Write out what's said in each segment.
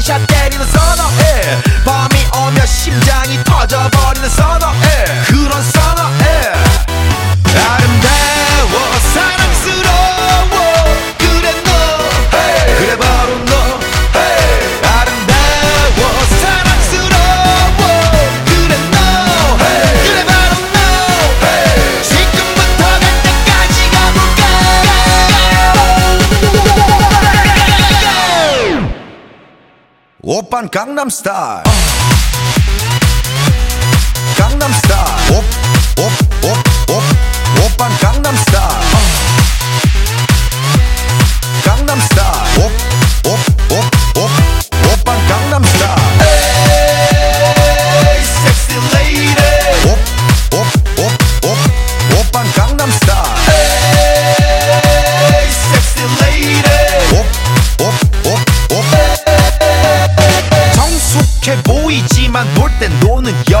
원샷 때리는 선어해. 밤이 오면 심장이 터져버리는 선어해 오빤 강남스타일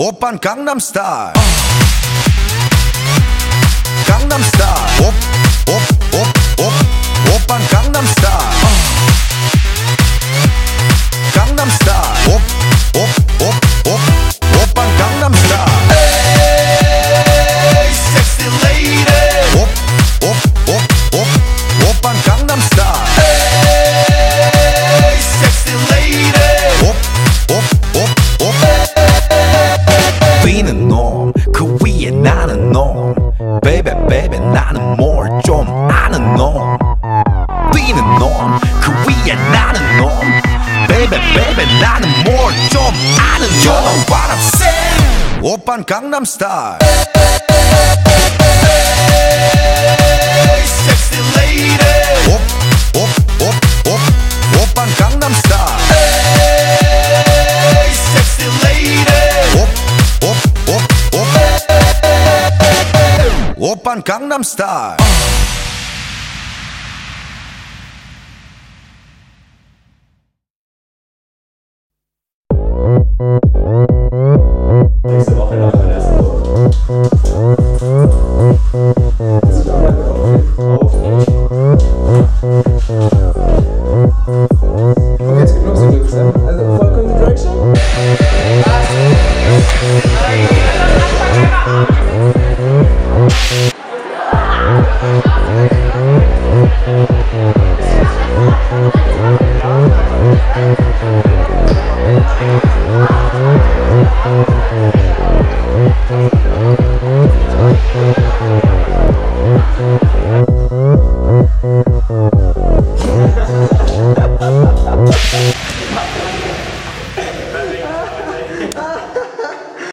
오빤 강남스타일 baby baby 나는 뭘좀 아는 놈 You know what I'm saying. 오빤 강남 스타일. Sexy lady. 옵옵옵옵 오빤 강남 스타일. Sexy lady. 옵옵옵옵 오빤 강남 스타일